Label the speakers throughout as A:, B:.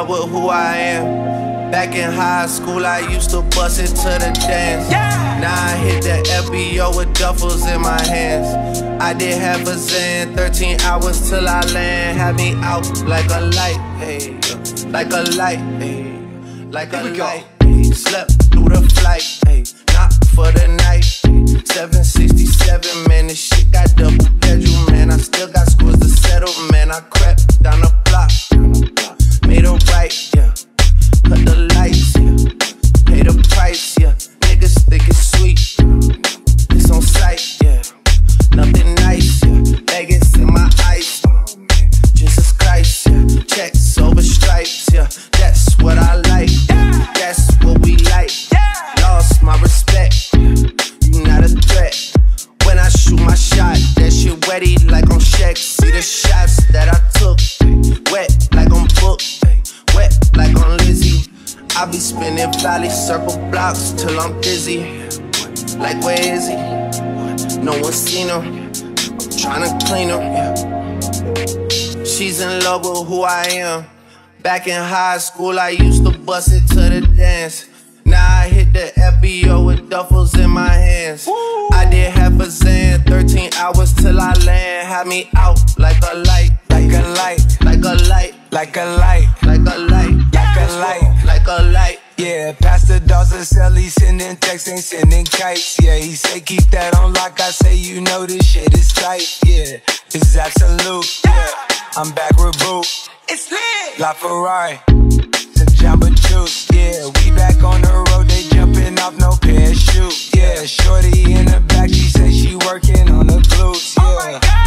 A: love with who I am. Back in high school, I used to bust it to the dance. Yeah. Now I hit the FBO with duffels in my hands. I did have a Zen, 13 hours till I land. Had me out like a light, hey, like a light, hey, like Here a light. Till I'm dizzy. Like where is he? No one's seen her. I'm tryna clean her. Yeah. She's in love with who I am. Back in high school, I used to bust it to the dance. Now I hit the FBO with duffels in my hands. I did half a Zen, 13 hours till I land. Had me out like a light,
B: like a light,
A: like a light,
B: like a light,
A: like a light,
B: like a light,
A: like a light.
B: Yeah, Pastor Dawson sell, he sending texts, ain't sending kites. Yeah, he say keep that on lock. I say you know this shit is tight. Yeah, it's absolute. Yeah, I'm back with Boo.
C: It's lit.
B: La Ferrari, some Jamba Juice. Yeah, we back on the road. They jumping off no parachute. Yeah, shorty in the back, she say she working on the glutes. Oh yeah,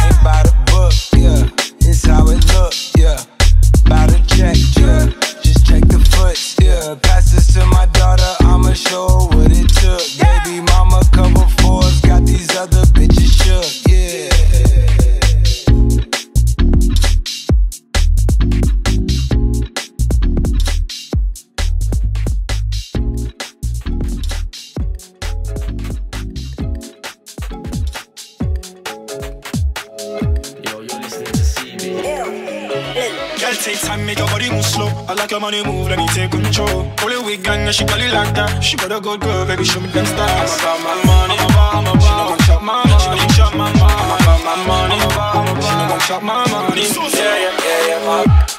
C: a good girl, baby, show me them stars. I'm about my money, I'm about, I'm about. She no gon' chop my money, she no gon' chop my money. I'm about my money, I'm about, she no gon' chop my money. Yeah, yeah, yeah, yeah,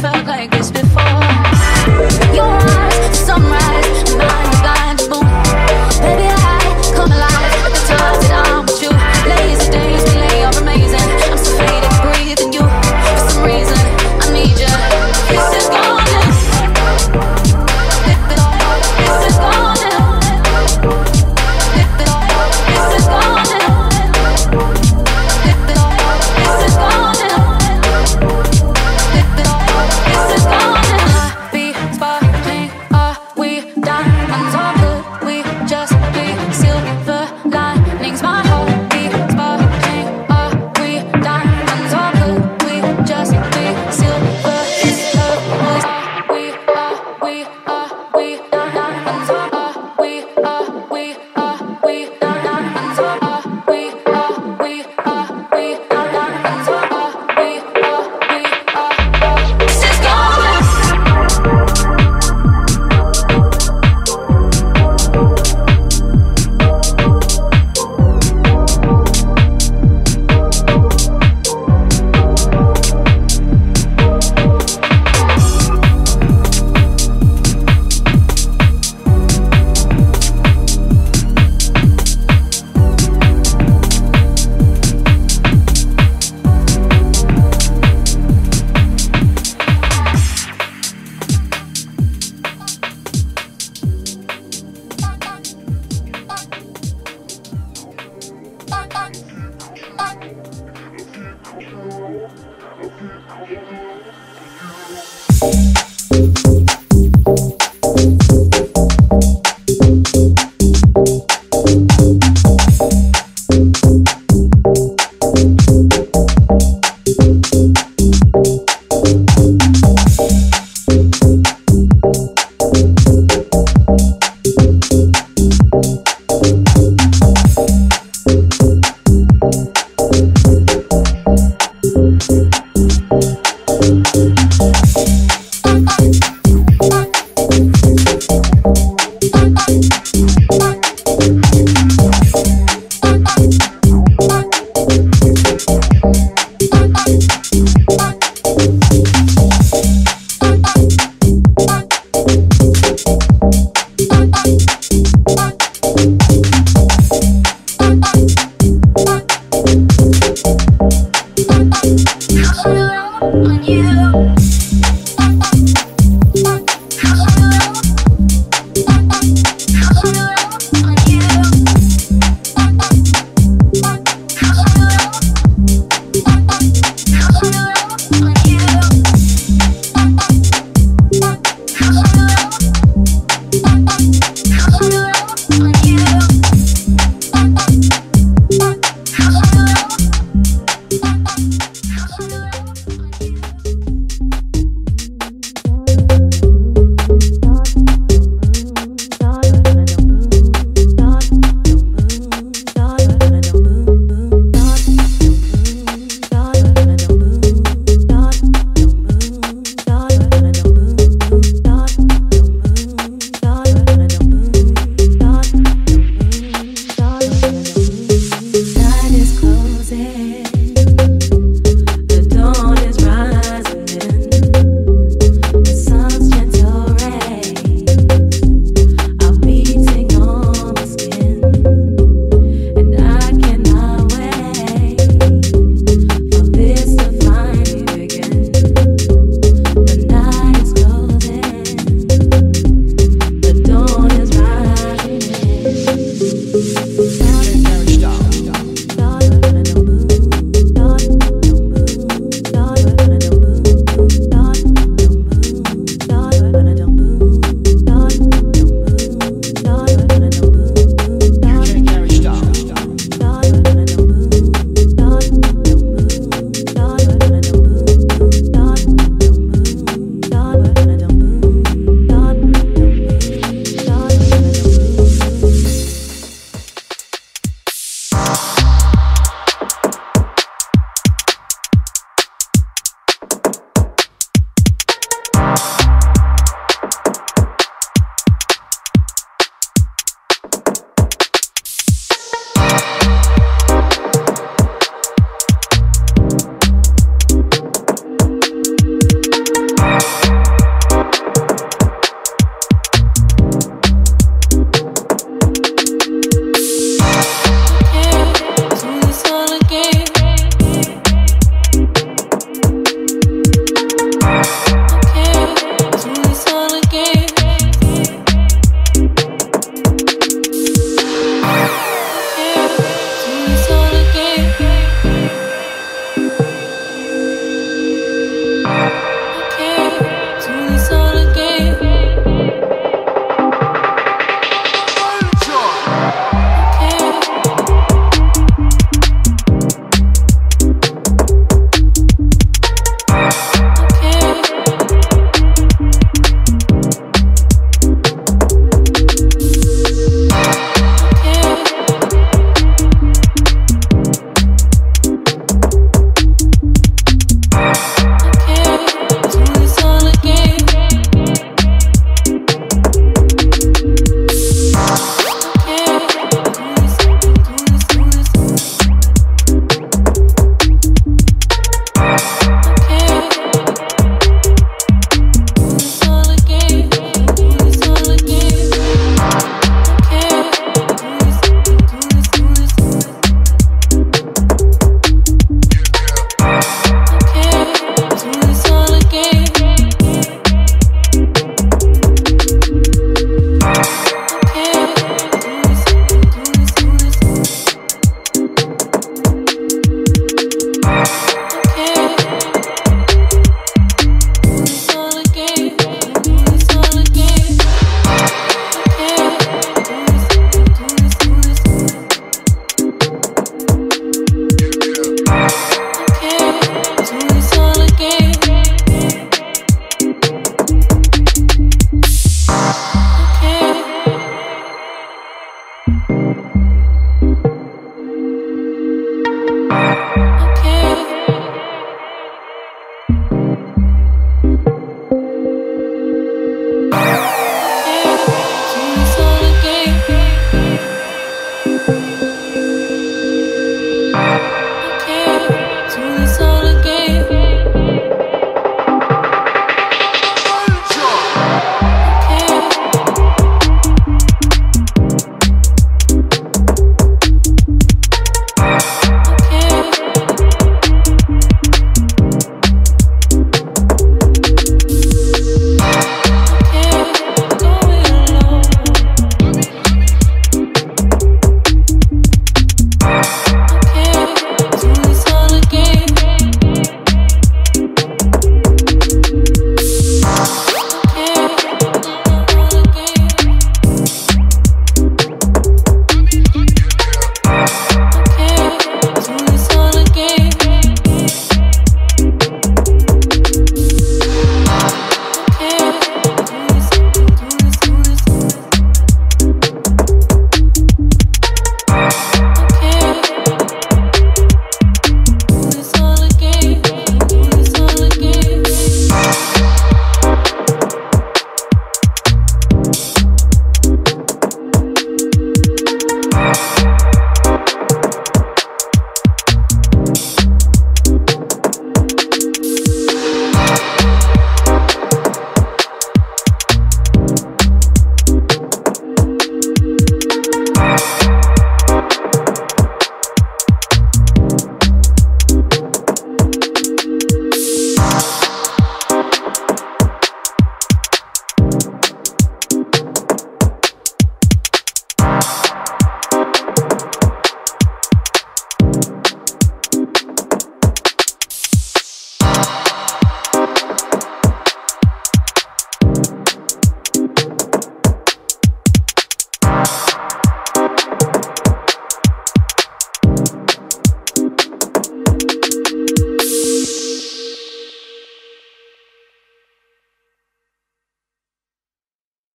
C: felt like